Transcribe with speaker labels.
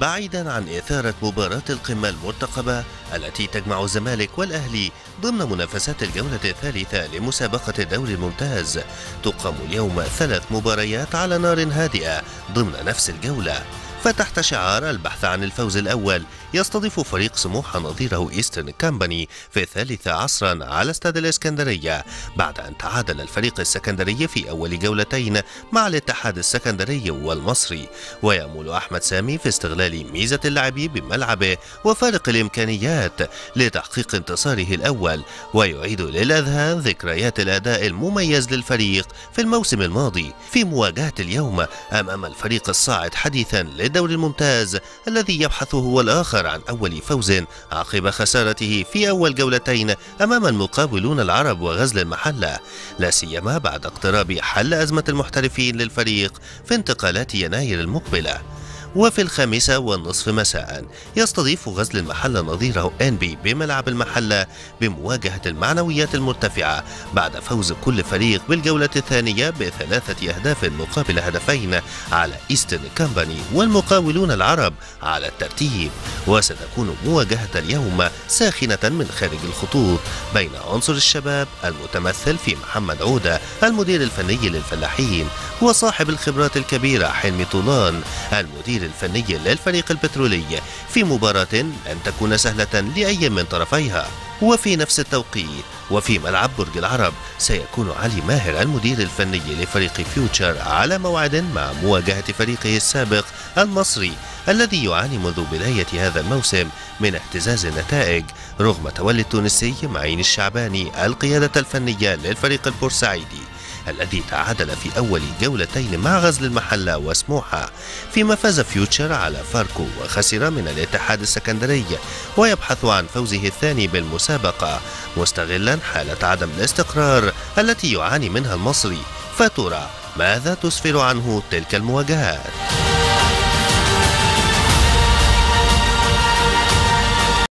Speaker 1: بعيدا عن إثارة مباراة القمة المرتقبة التي تجمع الزمالك والأهلي ضمن منافسات الجولة الثالثة لمسابقة الدوري الممتاز. تقام اليوم ثلاث مباريات على نار هادئة ضمن نفس الجولة. فتحت شعار البحث عن الفوز الأول. يستضيف فريق سموحة نظيره إيسترن كامباني في الثالثة عصرا على استاد الإسكندرية. بعد أن تعادل الفريق السكندري في أول جولتين مع الاتحاد السكندري والمصري. ويأمل أحمد سامي في استغلال ميزة اللاعبين بملعبه وفارق الإمكانيات لتحقيق انتصاره الأول. ويعيد للأذهان ذكريات الأداء المميز للفريق في الموسم الماضي. في مواجهة اليوم أمام الفريق الصاعد حديثا للدوري الممتاز الذي يبحث هو الآخر عن أول فوز عقب خسارته في أول جولتين أمام المقاولون العرب وغزل المحلة لا سيما بعد اقتراب حل أزمة المحترفين للفريق في انتقالات يناير المقبلة. وفي الخامسة والنصف مساء. يستضيف غزل المحلة نظيره انبي بملعب المحلة بمواجهة المعنويات المرتفعة بعد فوز كل فريق بالجولة الثانية بثلاثة أهداف مقابل هدفين على إيستن كامباني والمقاولون العرب على الترتيب. وستكون مواجهة اليوم ساخنة من خارج الخطوط بين عنصر الشباب المتمثل في محمد عودة المدير الفني للفلاحين وصاحب الخبرات الكبيرة حلمي طولان المدير الفني للفريق البترولي في مباراة لن تكون سهلة لأي من طرفيها. وفي نفس التوقيت وفي ملعب برج العرب سيكون علي ماهر المدير الفني لفريق فيوتشر على موعد مع مواجهة فريقه السابق المصري الذي يعاني منذ بداية هذا الموسم من اهتزاز النتائج رغم تولي التونسي معين الشعباني القيادة الفنية للفريق البورسعيدي. الذي تعادل في أول جولتين مع غزل المحلة وسموحة فيما فاز فيوتشر على فاركو وخسر من الاتحاد السكندري ويبحث عن فوزه الثاني بالمسابقة مستغلا حالة عدم الاستقرار التي يعاني منها المصري. فترى ماذا تسفر عنه تلك المواجهات؟